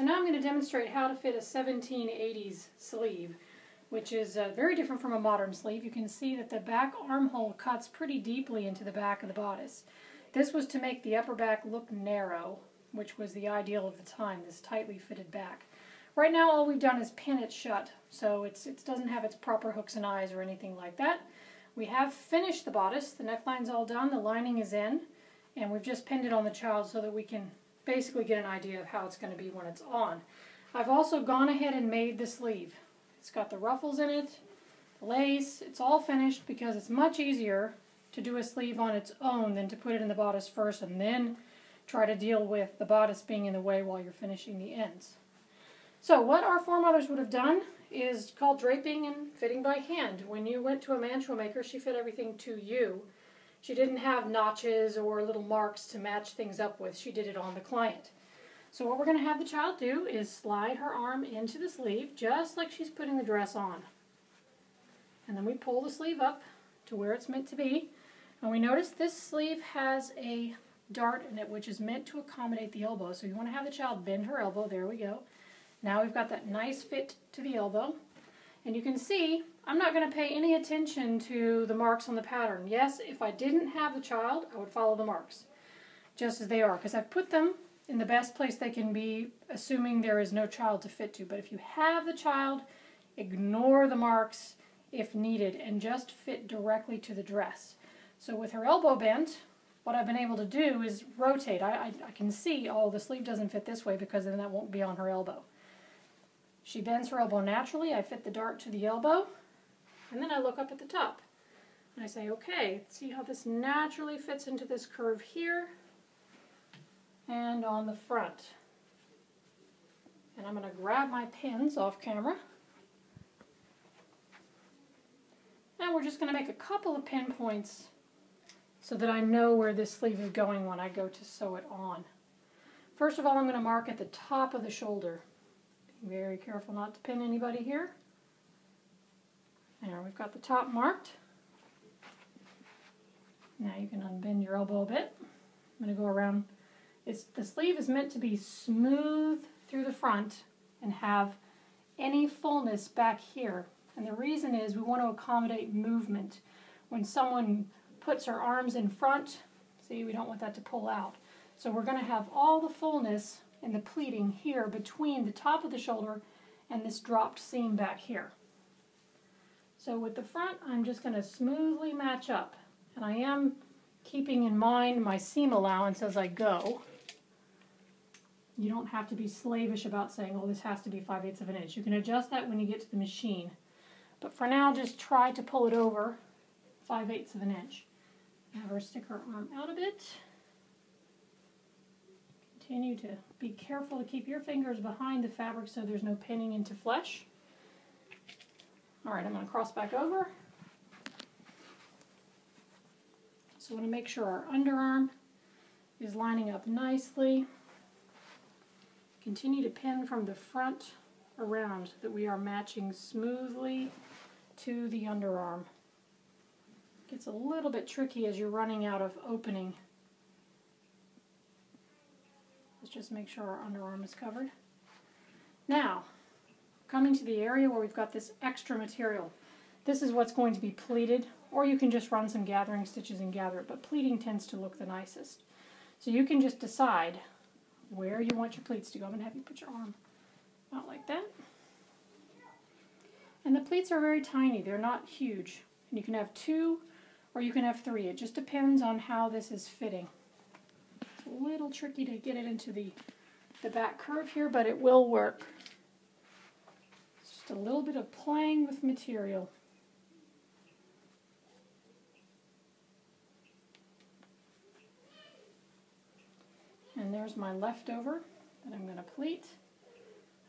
So now I'm going to demonstrate how to fit a 1780s sleeve, which is uh, very different from a modern sleeve. You can see that the back armhole cuts pretty deeply into the back of the bodice. This was to make the upper back look narrow, which was the ideal of the time, this tightly fitted back. Right now all we've done is pin it shut, so it doesn't have its proper hooks and eyes or anything like that. We have finished the bodice, the neckline's all done, the lining is in, and we've just pinned it on the child so that we can basically get an idea of how it's going to be when it's on. I've also gone ahead and made the sleeve. It's got the ruffles in it, lace, it's all finished because it's much easier to do a sleeve on its own than to put it in the bodice first and then try to deal with the bodice being in the way while you're finishing the ends. So what our foremothers would have done is called draping and fitting by hand. When you went to a mantua maker, she fit everything to you. She didn't have notches or little marks to match things up with. She did it on the client. So what we're going to have the child do is slide her arm into the sleeve just like she's putting the dress on. And then we pull the sleeve up to where it's meant to be. And we notice this sleeve has a dart in it which is meant to accommodate the elbow. So you want to have the child bend her elbow. There we go. Now we've got that nice fit to the elbow. And you can see I'm not going to pay any attention to the marks on the pattern. Yes, if I didn't have the child, I would follow the marks just as they are because I've put them in the best place they can be, assuming there is no child to fit to. But if you have the child, ignore the marks if needed and just fit directly to the dress. So with her elbow bent, what I've been able to do is rotate. I, I, I can see, oh, the sleeve doesn't fit this way because then that won't be on her elbow. She bends her elbow naturally. I fit the dart to the elbow. And then I look up at the top. And I say, okay, see how this naturally fits into this curve here and on the front. And I'm going to grab my pins off camera. And we're just going to make a couple of pinpoints so that I know where this sleeve is going when I go to sew it on. First of all, I'm going to mark at the top of the shoulder. Be very careful not to pin anybody here. There, we've got the top marked. Now you can unbend your elbow a bit. I'm going to go around. It's, the sleeve is meant to be smooth through the front and have any fullness back here. And the reason is we want to accommodate movement. When someone puts her arms in front, see, we don't want that to pull out. So we're going to have all the fullness in the pleating here between the top of the shoulder and this dropped seam back here. So with the front, I'm just going to smoothly match up. And I am keeping in mind my seam allowance as I go. You don't have to be slavish about saying, oh, this has to be 5 eighths of an inch. You can adjust that when you get to the machine. But for now, just try to pull it over 5 eighths of an inch. Have her stick her arm out a bit. Continue to be careful to keep your fingers behind the fabric so there's no pinning into flesh. All right, I'm going to cross back over. So I want to make sure our underarm is lining up nicely. Continue to pin from the front around that we are matching smoothly to the underarm. It Gets a little bit tricky as you're running out of opening Let's just make sure our underarm is covered. Now, coming to the area where we've got this extra material. This is what's going to be pleated, or you can just run some gathering stitches and gather it, but pleating tends to look the nicest. So you can just decide where you want your pleats to go. I'm going to have you put your arm out like that. And the pleats are very tiny. They're not huge. And you can have two or you can have three. It just depends on how this is fitting It's a little tricky to get it into the, the back curve here, but it will work. A little bit of playing with material. And there's my leftover that I'm going to pleat.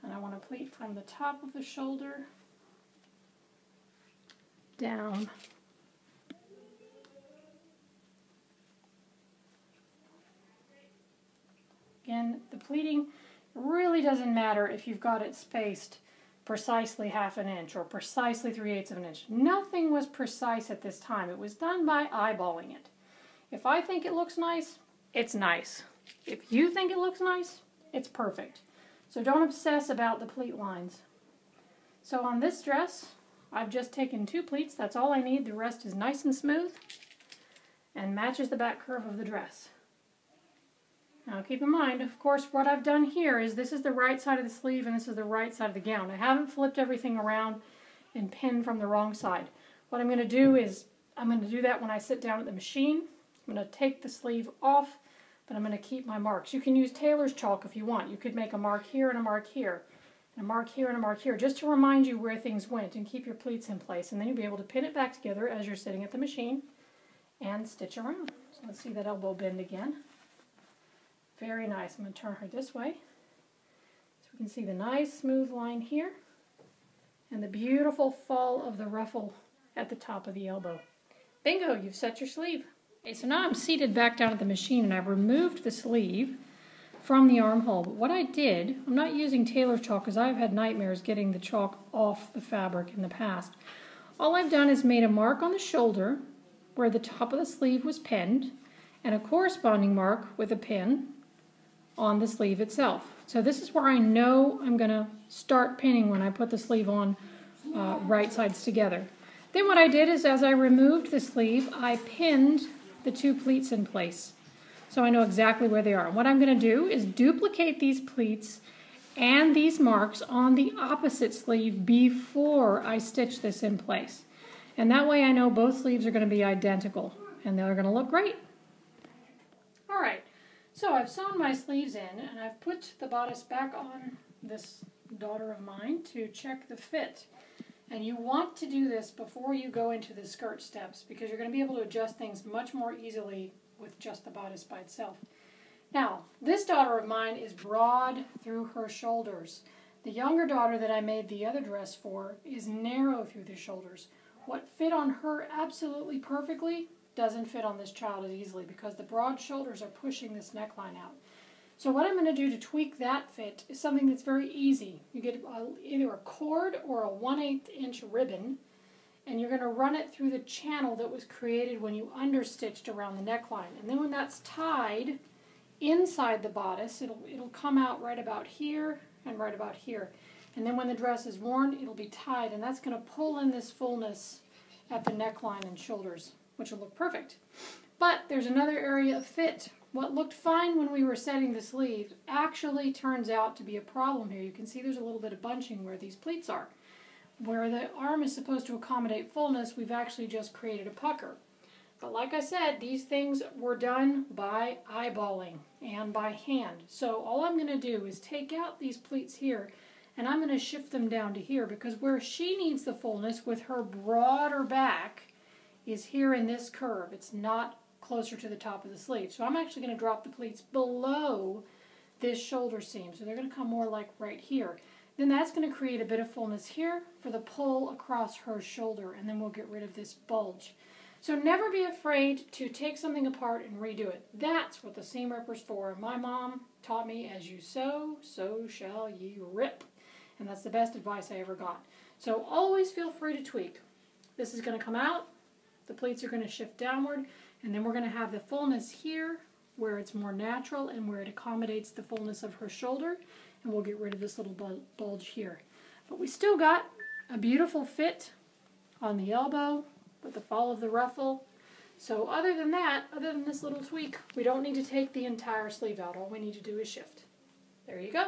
And I want to pleat from the top of the shoulder down Again, the pleating really doesn't matter if you've got it spaced precisely half an inch or precisely 3 eighths of an inch. Nothing was precise at this time. It was done by eyeballing it. If I think it looks nice, it's nice. If you think it looks nice, it's perfect. So don't obsess about the pleat lines. So on this dress, I've just taken two pleats. That's all I need. The rest is nice and smooth and matches the back curve of the dress. Now keep in mind, of course, what I've done here is this is the right side of the sleeve and this is the right side of the gown. I haven't flipped everything around and pinned from the wrong side. What I'm going to do is, I'm going to do that when I sit down at the machine. I'm going to take the sleeve off, but I'm going to keep my marks. You can use tailor's chalk if you want. You could make a mark here and a mark here, and a mark here and a mark here, just to remind you where things went and keep your pleats in place. And then you'll be able to pin it back together as you're sitting at the machine and stitch around. So let's see that elbow bend again. Very nice. I'm going to turn her this way. So we can see the nice smooth line here and the beautiful fall of the ruffle at the top of the elbow. Bingo, you've set your sleeve. Okay, so now I'm seated back down at the machine and I've removed the sleeve from the armhole. But what I did, I'm not using tailor's chalk because I've had nightmares getting the chalk off the fabric in the past. All I've done is made a mark on the shoulder where the top of the sleeve was pinned and a corresponding mark with a pin on the sleeve itself. So this is where I know I'm going to start pinning when I put the sleeve on uh, right sides together. Then what I did is as I removed the sleeve, I pinned the two pleats in place. So I know exactly where they are. what I'm going to do is duplicate these pleats and these marks on the opposite sleeve before I stitch this in place. And that way I know both sleeves are going to be identical and they're going to look great. So I've sewn my sleeves in and I've put the bodice back on this daughter of mine to check the fit. And you want to do this before you go into the skirt steps because you're going to be able to adjust things much more easily with just the bodice by itself. Now, this daughter of mine is broad through her shoulders. The younger daughter that I made the other dress for is narrow through the shoulders. What fit on her absolutely perfectly doesn't fit on this child as easily because the broad shoulders are pushing this neckline out. So what I'm going to do to tweak that fit is something that's very easy. You get a, either a cord or a 1 8 inch ribbon and you're going to run it through the channel that was created when you understitched around the neckline. And then when that's tied inside the bodice, it'll, it'll come out right about here and right about here. And then when the dress is worn, it'll be tied and that's going to pull in this fullness at the neckline and shoulders which will look perfect. But there's another area of fit. What looked fine when we were setting the sleeve actually turns out to be a problem here. You can see there's a little bit of bunching where these pleats are. Where the arm is supposed to accommodate fullness, we've actually just created a pucker. But like I said, these things were done by eyeballing and by hand. So all I'm going to do is take out these pleats here and I'm going to shift them down to here because where she needs the fullness with her broader back, is here in this curve. It's not closer to the top of the sleeve. So I'm actually going to drop the pleats below this shoulder seam. So they're going to come more like right here. Then that's going to create a bit of fullness here for the pull across her shoulder, and then we'll get rid of this bulge. So never be afraid to take something apart and redo it. That's what the seam ripper's for. My mom taught me, as you sew, so shall ye rip. And that's the best advice I ever got. So always feel free to tweak. This is going to come out the pleats are going to shift downward, and then we're going to have the fullness here where it's more natural and where it accommodates the fullness of her shoulder, and we'll get rid of this little bulge here. But we still got a beautiful fit on the elbow with the fall of the ruffle. So other than that, other than this little tweak, we don't need to take the entire sleeve out. All we need to do is shift. There you go.